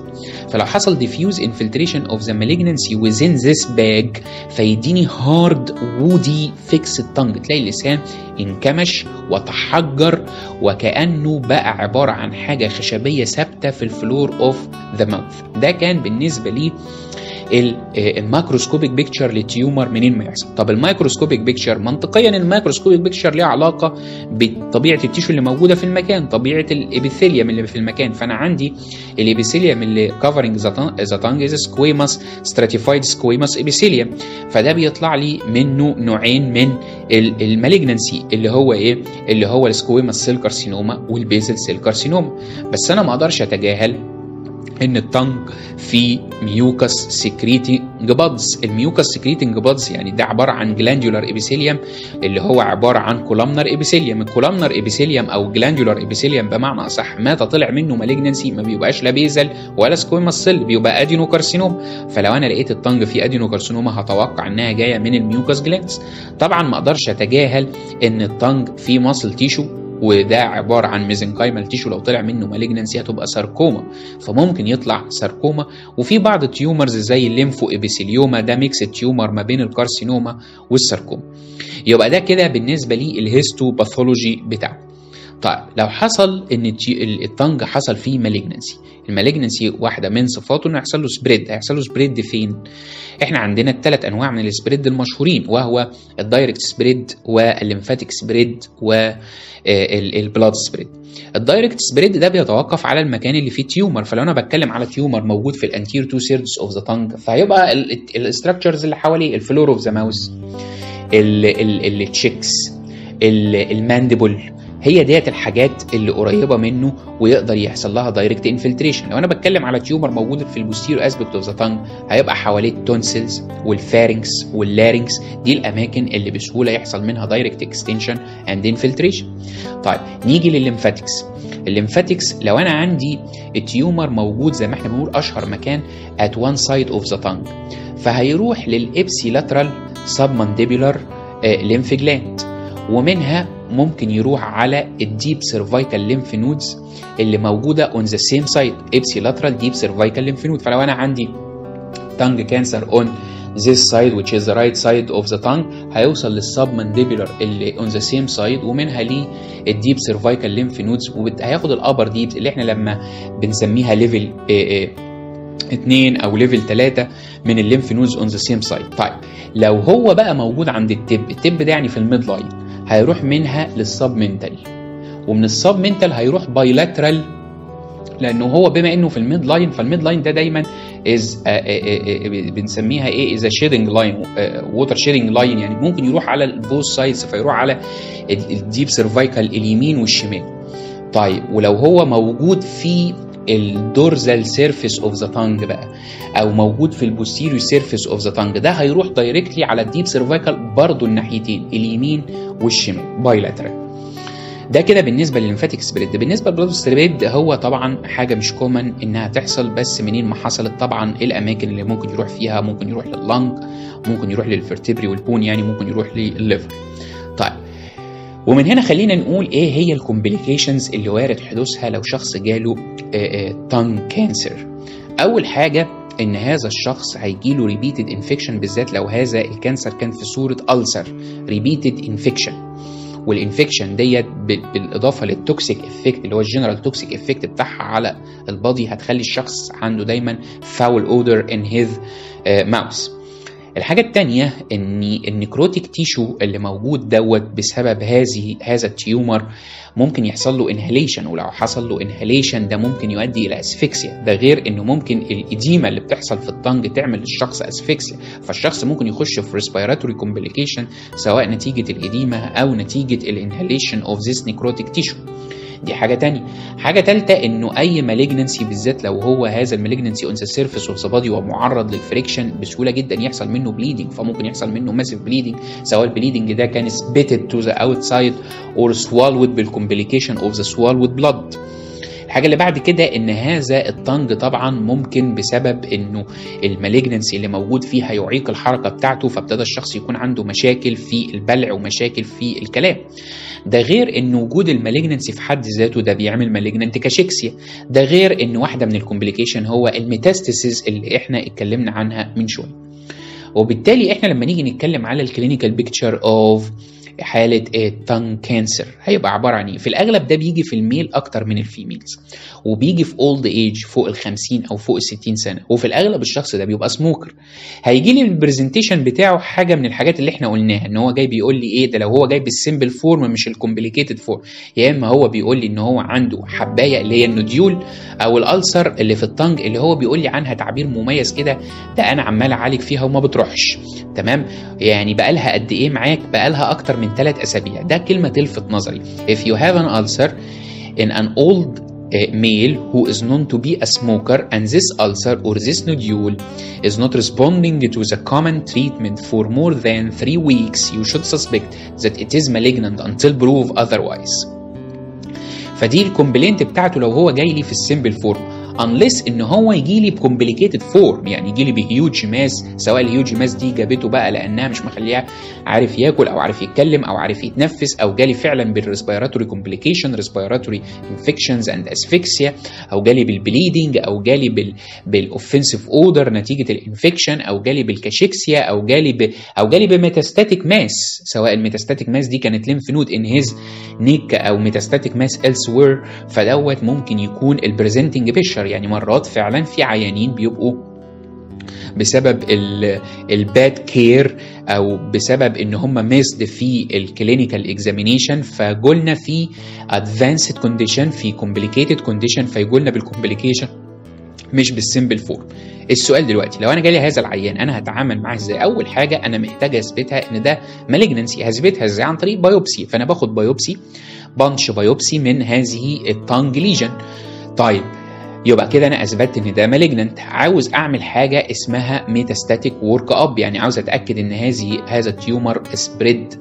فلو حصل diffuse infiltration of the malignancy within this bag فيديني hard woody fixed tongue تلاقي اللسان انكمش وتحجر وكأنه بقى عبارة عن حاجة خشبية ثابتة في ال floor of the mouth ده كان بالنسبة لي ال macroscopic picture لل tumor منين ما يحصل. طب ال microscopic picture منطقيا ال microscopic picture ليها علاقة بطبيعة ال tissue اللي موجودة في المكان طبيعة ال epithelium اللي في المكان. فأنا عندي ال epithelium اللي covering the tongue is squamous stratified squamous epithelium فده بيطلع لي منه نوعين من ال malignancy اللي هو إيه؟ اللي هو ال squamous cell carcinoma وال basal cell carcinoma بس أنا ما أقدرش أتجاهل إن ال tongue فيه mucus secreting buds ال mucus secreting buds يعني ده عبارة عن glandular epithelium اللي هو عبارة عن columnar epithelium ال columnar epithelium أو glandular epithelium بمعنى أصح متى طلع منه malignancy ما بيبقاش لا basal ولا squamous cell بيبقى adenocarcinoma فلو أنا لقيت ال tongue فيه adenocarcinoma هتوقع إنها جاية من ال mucus glands طبعا ما أقدرش أتجاهل إن ال tongue فيه muscle tissue وده عبارة عن mesenchymal tissue لو طلع منه malignancy هتبقى ساركوما فممكن يطلع ساركوما وفي بعض ال tumors زي ال lymphoepithelioma ده mixed tumor ما بين ال carcinoma وال sarcoma يبقى ده كده بالنسبة لي ال histopathology بتاعه طيب لو حصل إن ال tongue حصل فيه malignancy ال malignancy واحدة من صفاته إنه يحصل له spread هيحصل له spread فين؟ إحنا عندنا الثلاث أنواع من ال spread المشهورين وهو الدايركت سبريد والليمفاتيك سبريد والبلاد سبريد الدايركت سبريد ده بيتوقف على المكان اللي فيه tumor فلو أنا بتكلم على tumor موجود في ال anterior two thirds of the tongue فهيبقى ال structures اللي حواليه ال floor of the mouth ال cheeks ال mandible هي ديت الحاجات اللي قريبة منه ويقدر يحصل لها direct infiltration لو أنا بتكلم على tumor موجود في ال posterior aspect of the tongue هيبقى حواليه ال tonsils وال pharynx وال larynx دي الأماكن اللي بسهولة يحصل منها direct extension and infiltration طيب نيجي للل lymphatics ال lymphatics لو أنا عندي ال tumor موجود زي ما إحنا بنقول أشهر مكان at one side of the tongue فهيروح لل ipsilateral submandibular lymph gland ومنها ممكن يروح على ال deep cervical lymph nodes اللي موجودة on the same side ipsilateral deep cervical lymph node فلو أنا عندي tongue cancer on this side which is the right side of the tongue هيوصل لل submandibular اللي on the same side ومنها ليه ال deep cervical lymph nodes وهياخد ال upper deep اللي إحنا لما بنسميها level 2 أو level 3 من ال lymph nodes on the same side طيب لو هو بقى موجود عند ال tip ال tip ده يعني في ال midline هيروح منها لل submental ومن ال submental هيروح bilateral لأنه هو بما إنه في ال midline فال midline ده دايما as بنسميها إيه؟ as shedding line water shedding line يعني ممكن يروح على ال both sides فيروح على ال deep cervical اليمين والشمال. طيب ولو هو موجود في ال dorsal surface of the tongue بقى أو موجود في ال posterior surface of the tongue. ده هيروح directly على ال deep cervical برضه الناحيتين اليمين والشمال bilateral ده كده بالنسبة للل lymphatic spread بالنسبة لل blood spread هو طبعا حاجة مش common إنها تحصل بس منين ما حصلت طبعا الأماكن اللي ممكن يروح فيها ممكن يروح لل lung ممكن يروح لل vertebrae وال bone يعني ممكن يروح للل liver طيب ومن هنا خلينا نقول إيه هي ال complications اللي وارد حدوثها لو شخص جاله tongue cancer أول حاجة إن هذا الشخص هيجيله repeated infection بالذات لو هذا ال cancer كان في صورة ulcer repeated infection وال infection ديت بالإضافة لل toxic effect اللي هو ال general toxic effect بتاعها على ال body هتخلي الشخص عنده دايما foul odor in his mouth الحاجة التانية ان ال necrotic tissue اللي موجود دوت بسبب هذه هذا ال tumor ممكن يحصل له inhalation ولو حصل له inhalation ده ممكن يؤدي إلى asphyxia ده غير إنه ممكن ال edema اللي بتحصل في ال tongue تعمل للشخص asphyxia فالشخص ممكن يخش في respiratory complication سواء نتيجة ال edema أو نتيجة ال inhalation of this necrotic tissue دي حاجة تانية. حاجة تالتة إنه أي malignancy بالذات لو هو هذا ال malignancy on surface of the ومعرض لل friction بسهولة جدا يحصل منه bleeding فممكن يحصل منه massive bleeding سواء ال bleeding ده كان spitted to the outside or swallowed بال complication of the swallowed blood الحاجة اللي بعد كده إن هذا ال tongue طبعا ممكن بسبب إنه ال malignancy اللي موجود فيه هيعيق الحركة بتاعته فابتدى الشخص يكون عنده مشاكل في البلع ومشاكل في الكلام. ده غير إن وجود ال malignancy في حد ذاته ده بيعمل malignant cachexia. ده غير إن واحدة من ال complication هو ال metastasis اللي إحنا اتكلمنا عنها من شوية. وبالتالي إحنا لما نيجي نتكلم على ال clinical picture of حالة ال tongue cancer هيبقى عبارة عن إيه؟ في الأغلب ده بيجي في ال male أكتر من ال females وبيجي في old age فوق ال 50 أو فوق ال 60 سنة. وفي الأغلب الشخص ده بيبقى smoker هيجي لي ال presentation بتاعه حاجة من الحاجات اللي إحنا قلناها. إن هو جاي بيقول لي إيه؟ ده لو هو جاي بال simple form مش ال complicated form يا إما هو بيقول لي إن هو عنده حباية اللي هي ال nodule أو ال ulcer اللي في ال tongue اللي هو بيقول لي عنها تعبير مميز كده. ده أنا عمال أعالج فيها وما بتروحش. تمام؟ يعني بقالها قد إيه معاك؟ بقالها أكتر من ثلاث أسابيع ده كلمة تلفت نظري if you have an ulcer in an old uh, male who is known to be a smoker and this ulcer or this nodule is not responding to the common treatment for more than three weeks you should suspect that it is malignant until proved otherwise فدي الكومبلينت بتاعته لو هو جاي لي في السيمبل فورم unless إن هو يجي لي بكومبليكيتد فورم يعني يجي لي بهيوج ماس سواء الهيوج ماس دي جابته بقى لأنها مش مخليها عارف ياكل أو عارف يتكلم أو عارف يتنفس أو جالي فعلا بال respiratory complication respiratory infections and asphyxia أو جالي بال bleeding أو جالي بال بال offensive odor نتيجة ال infection أو جالي بال cachexia أو جالي ب... أو جالي ب metastatic mass سواء ال metastatic mass دي كانت lymph node in his neck أو metastatic mass elsewhere فدوت ممكن يكون ال presenting picture يعني مرات فعلا في عيانين بيبقوا بسبب ال bad care أو بسبب إن هم missed في ال clinical examination فجولنا في advanced condition في complicated condition فيجولنا بال complication مش بال simple form السؤال دلوقتي لو أنا جالي هذا العيان أنا هتعامل معاه إزاي؟ أول حاجة أنا محتاج أثبتها إن ده malignancy هثبتها إزاي؟ عن طريق biopsy فأنا باخد biopsy punch biopsy من هذه ال tongue lesion طيب يبقى كده أنا أثبتت إن ده malignant عاوز أعمل حاجة اسمها metastatic work up يعني عاوز أتأكد إن هذه هذا ال tumor spread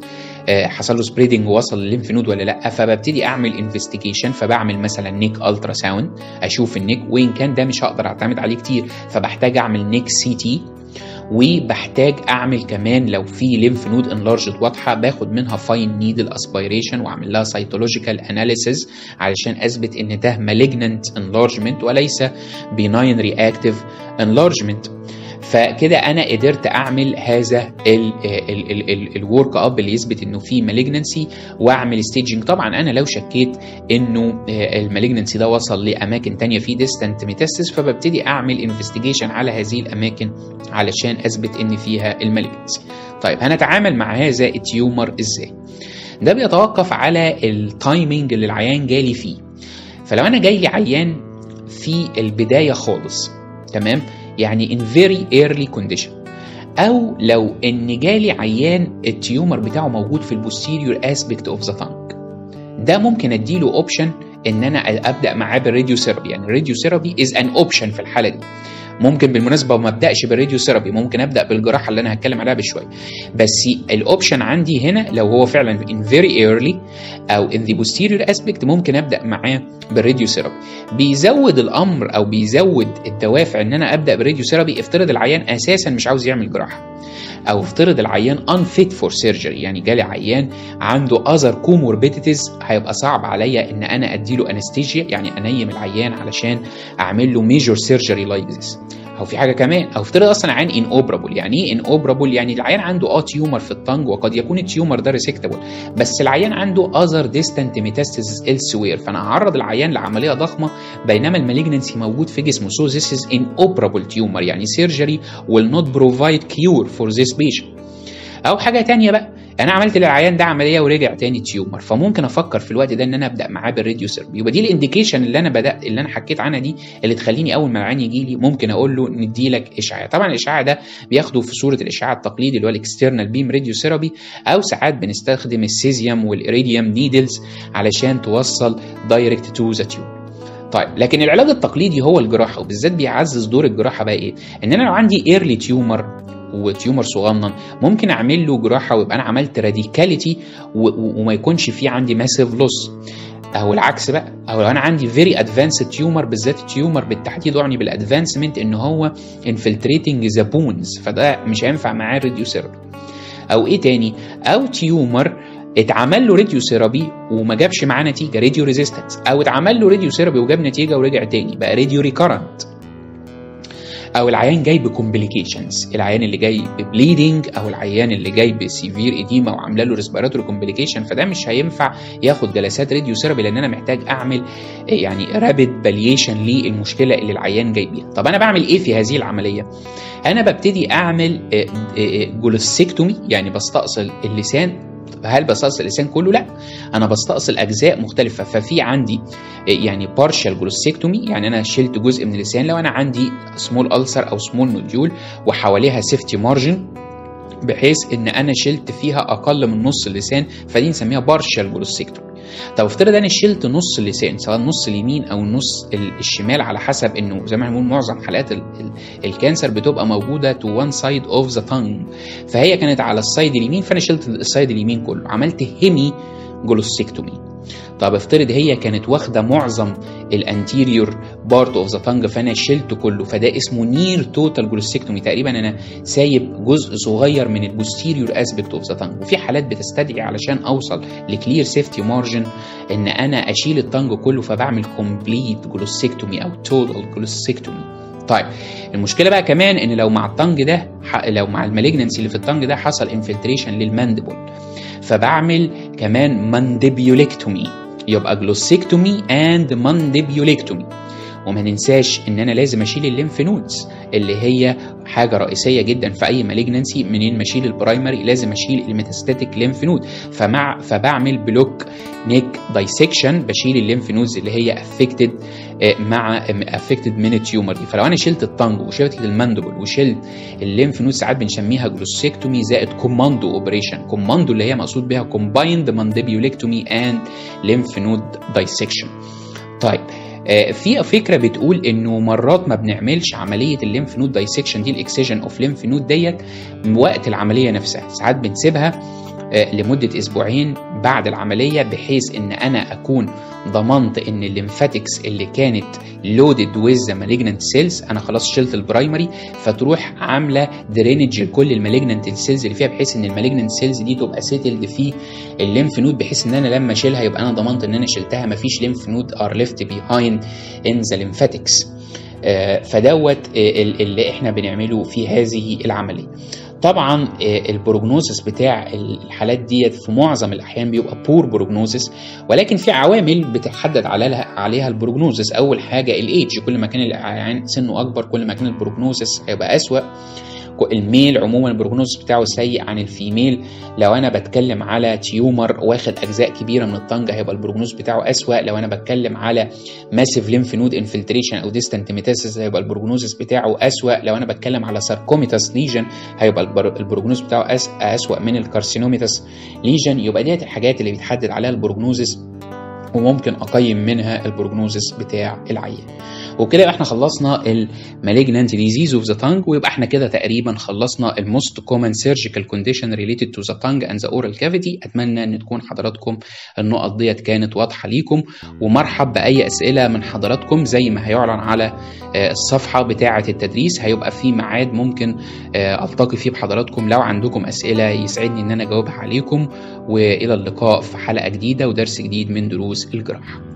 آه حصل له spreading وصل للل lymph node ولا لأ. فببتدي أعمل investigation فبعمل مثلا neck ultrasound أشوف ال neck وإن كان ده مش هقدر أعتمد عليه كتير. فبحتاج أعمل neck CT وبحتاج أعمل كمان لو في lymph node enlarged واضحة باخد منها fine needle aspiration وأعمل لها cytological analysis علشان أثبت إن ده malignant enlargement وليس benign reactive enlargement فكده أنا قدرت اعمل هذا ال work up اللي يثبت إنه في malignancy واعمل staging طبعا أنا لو شكيت إنه ال malignancy ده وصل لأماكن تانية في distant metastasis فببتدي أعمل investigation على هذه الأماكن علشان أثبت إن فيها ال malignancy طيب هنتعامل مع هذا ال tumor إزاي؟ ده بيتوقف على ال timing اللي العيان جالي فيه. فلو أنا جاي لي عيان في البداية خالص تمام؟ يعني in very early condition. أو لو إن جالي عيان ال tumor بتاعه موجود في ال posterior aspect of the tongue ده ممكن أديله option إن أنا أبدأ معاه بال radiotherapy يعني ال radiotherapy is an option في الحالة دي. ممكن بالمناسبة ما أبدأش بال radiotherapy ممكن أبدأ بالجراحة اللي أنا هتكلم عليها بشوية. بس ال option عندي هنا لو هو فعلا in very early أو in the posterior aspect ممكن أبدأ معاه بال radiotherapy. بيزود الأمر أو بيزود الدوافع إن أنا أبدأ بال radiotherapy افترض العيان أساسا مش عاوز يعمل جراحة. أو افترض العيان unfit for surgery يعني جالي عيان عنده other comorbidities هيبقى صعب عليا إن أنا أديله anesthesia يعني أنيم العيان علشان أعمل له major surgery like this. أو في حاجة كمان أو افترض أصلا عيان inoperable يعني إيه inoperable يعني العيان عنده آه tumor في ال tongue وقد يكون ال tumor ده resectable بس العيان عنده other distant metastasis elsewhere. فأنا هعرض العيان لعملية ضخمة بينما ال malignancy موجود في جسمه. So this is inoperable tumor. يعني surgery will not provide cure for this patient. أو حاجة تانية بقى. أنا عملت للعيان ده عملية ورجع تاني tumor فممكن أفكر في الوقت ده ان أنا ابدأ معاه بال radiotherapy. يبقى دي ال indication اللي أنا بدات اللي أنا حكيت عنها دي اللي تخليني أول ما العيان يجي لي ممكن أقول له نديلك إشعاع. طبعا الإشعاع ده بياخده في صورة الإشعاع التقليدي اللي هو ال external beam radiotherapy أو ساعات بنستخدم السيزيوم وال iridium needles علشان توصل direct to the tumor طيب لكن العلاج التقليدي هو الجراحة وبالذات بيعزز دور الجراحة بقى إيه؟ إن أنا لو عندي early tumor و tumor صغنن. ممكن أعمل له جراحة ويبقى أنا عملت radicality وما يكونش في عندي massive loss أو العكس بقى. أو لو أنا عندي very advanced tumor بالذات ال tumor بالتحديد اعني بال advancement إن هو infiltrating the bones فده مش هينفع معاه therapy أو إيه تاني؟ أو tumor اتعمل له radiotherapy وما جابش معاه نتيجة radioresistance أو اتعمل له radiotherapy وجاب نتيجة ورجع تاني بقى radio recurrent أو العيان جاي ب complications العيان اللي جاي ب bleeding أو العيان اللي جاي ب severe edema وعامله له respiratory complication فده مش هينفع ياخد جلسات radiotherapy لأن أنا محتاج أعمل يعني rapid palliation للمشكلة اللي العيان جاي بيها. طب أنا بعمل إيه في هذه العملية؟ أنا ببتدي أعمل glossectomy يعني بستأصل اللسان هل بستأصل اللسان كله؟ لا أنا بستأصل اجزاء مختلفة ففي عندي يعني partial glossectomy يعني أنا شلت جزء من اللسان لو أنا عندي small ulcer أو small nodule وحواليها safety margin بحيث إن أنا شلت فيها أقل من نص اللسان فدي نسميها partial glossectomy طب افترض أنا شلت نص اللسان سواء النص اليمين أو النص الشمال على حسب انه زي ما بنقول معظم حالات ال ال ال cancer بتبقى موجودة to one side of the tongue فهي كانت على ال side اليمين فأنا شلت ال side اليمين كله. عملت hemiglossectomy طب افترض هي كانت واخدة معظم ال anterior part of the tongue فانا شلت كله فده اسمه near total glossectomy تقريبا أنا سايب جزء صغير من ال posterior aspect of the tongue وفي حالات بتستدعي علشان أوصل ل clear safety margin إن أنا أشيل ال tongue كله فبعمل complete glossectomy أو total glossectomy طيب المشكلة بقى كمان إن لو مع ال tongue ده لو مع ال malignancy اللي في ال tongue ده حصل infiltration لل mandible فبعمل كمان mandibulectomy يبقى glossectomy and mandibulectomy وما ننساش ان أنا لازم أشيل ال lymph nodes اللي هي حاجة رئيسية جدا في أي malignancy منين ما أشيل ال primary لازم أشيل ال metastatic lymph node فمع فبعمل block neck dissection بشيل ال lymph nodes اللي هي affected مع affected من ال tumor دي. فلو أنا شلت ال tongue وشلت ال mandible وشلت ال lymph node ساعات بنسميها glossectomy زائد commando operation commando اللي هي مقصود بها combined mandibulectomy and lymph node dissection طيب في فكرة بتقول إنه مرات ما بنعملش عملية ال lymph node dissection دي ال excision of lymph node ديت وقت العملية نفسها ساعات بنسيبها لمدة أسبوعين بعد العملية بحيث إن أنا أكون ضمنت إن ال lymphatics اللي كانت loaded with malignant cells أنا خلاص شلت ال primary فتروح عاملة drainage لكل ال malignant cells اللي فيها بحيث إن ال malignant cells دي تبقى settled في ال lymph node بحيث إن أنا لما أشيلها يبقى أنا ضمنت إن أنا شلتها مفيش lymph node are left behind in the lymphatics فدوت اللي إحنا بنعمله في هذه العملية. طبعا ال prognosis بتاع الحالات ديت في معظم الأحيان بيبقى poor prognosis ولكن في عوامل بتحدد عليها عليها ال prognosis أول حاجة الايدج كل ما كان العيان سنه أكبر كل ما كان ال prognosis هيبقى أسوأ. ال male عموما ال prognosis بتاعه سيء عن ال female. لو أنا بتكلم على tumor واخد أجزاء كبيرة من ال tongue هيبقى ال prognosis بتاعه أسوأ. لو أنا بتكلم على massive lymph node infiltration أو distant metastasis هيبقى ال prognosis بتاعه أسوأ. لو أنا بتكلم على sarcomatous lesion هيبقى ال prognosis بتاعه أس أسوأ من ال carcinomatous lesion يبقى ديت الحاجات اللي بيتحدد عليها ال prognosis وممكن أقيم منها ال prognosis بتاع العيان. وكده يبقى إحنا خلصنا ال malignant disease of the tongue ويبقى إحنا كده تقريبا خلصنا ال most common surgical condition related to the tongue and the oral cavity أتمنى إن تكون حضراتكم النقط ديت كانت واضحة ليكم ومرحب بأي أسئلة من حضراتكم زي ما هيعلن على الصفحة بتاعة التدريس. هيبقى في ميعاد ممكن ألتقي فيه بحضراتكم لو عندكم أسئلة يسعدني إن أنا أجاوبها عليكم. وإلى اللقاء في حلقة جديدة ودرس جديد من دروس الجراحة.